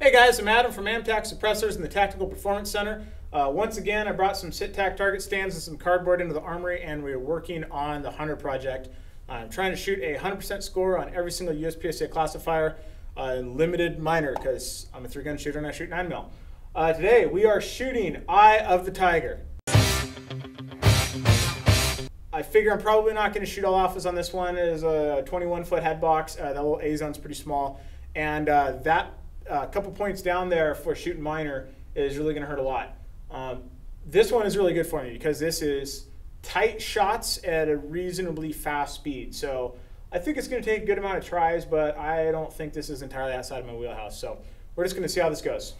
Hey guys, I'm Adam from Amtac Suppressors in the Tactical Performance Center. Uh, once again, I brought some sit-tac target stands and some cardboard into the armory, and we are working on the Hundred project. I'm trying to shoot a 100% score on every single USPSA classifier uh, limited minor because I'm a three-gun shooter and I shoot 9 mil. Uh, today we are shooting Eye of the Tiger. I figure I'm probably not going to shoot all alphas on this one. It is a 21 foot head box. Uh, that little A zone's pretty small, and uh, that uh, couple points down there for shooting minor is really going to hurt a lot. Um, this one is really good for me because this is tight shots at a reasonably fast speed. So I think it's going to take a good amount of tries, but I don't think this is entirely outside of my wheelhouse. So we're just going to see how this goes.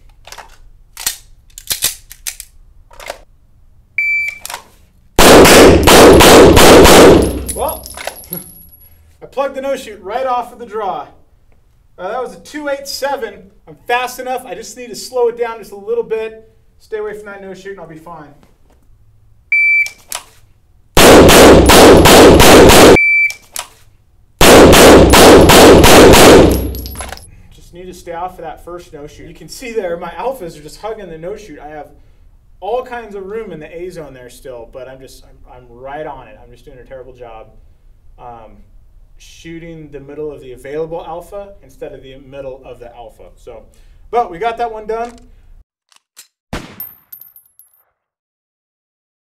Well, I plugged the no shoot right off of the draw. Uh, that was a 287. I'm fast enough. I just need to slow it down just a little bit. Stay away from that no shoot and I'll be fine. Just need to stay off of that first no shoot. You can see there my alphas are just hugging the no shoot. I have all kinds of room in the A zone there still, but I'm just I'm, I'm right on it. I'm just doing a terrible job. Um, shooting the middle of the available alpha instead of the middle of the alpha. So, but we got that one done.